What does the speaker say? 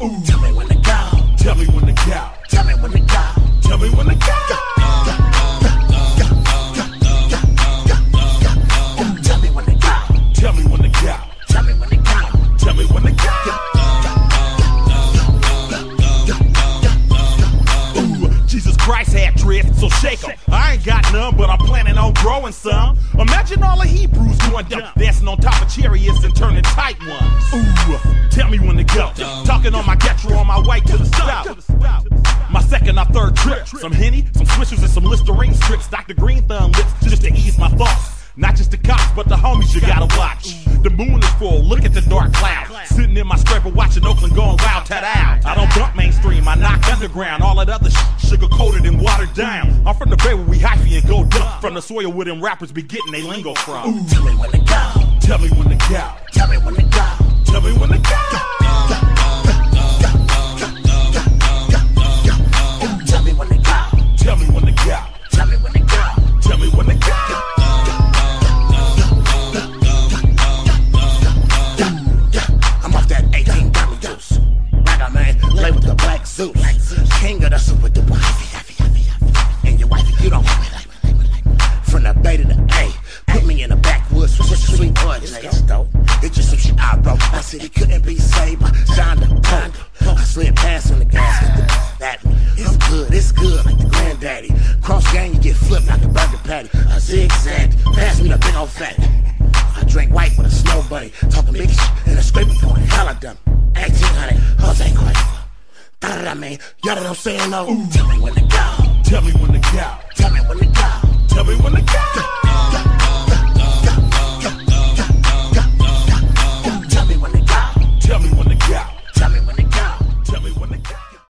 Ooh. Tell me when to go. Tell me when to go. Tell me when to go. Tell me when to go. So shake them. I ain't got none, but I'm planning on growing some. Imagine all the Hebrews doing dumb, dancing on top of chariots and turning tight ones. Ooh, tell me when to go. Talking on my getro on my way to the south. My second or third trip. Some Henny, some Swishers, and some Listerine strips. Dr. Green Thumb lips just to ease my thoughts. Not just the cops, but the homies you gotta watch. The moon is full, look at the dark cloud. Sitting in my scraper watching Oakland going wild, tat out. I don't bump mainstream, I knock underground. All that other sh- sugar coated and watered down. I'm from the bay where we hyphy and go dump. From the soil where them rappers be getting they lingo from. Ooh. Tell me when to go. Tell me when to go. Tell me when the Zeus. King of the super duper. And your wife, you don't want me like From the Bay to the A, put me in the backwoods with sweet boy. It's dope. It's just some shit I wrote. I said he couldn't be saved by Shonda Pope. I slid past on the gas. That it's good, it's good like the granddaddy. Cross gang, you get flipped like a burger patty. A zigzag, pass me the big old fatty. I drink white with a snow bunny, talking big shit and a scraper going hella dumb. 1800, Jose Cuervo. Da, man. Y'all know what I'm saying, though? Tell me when to go. Tell me when to go. Tell me when to go. Tell me when to go.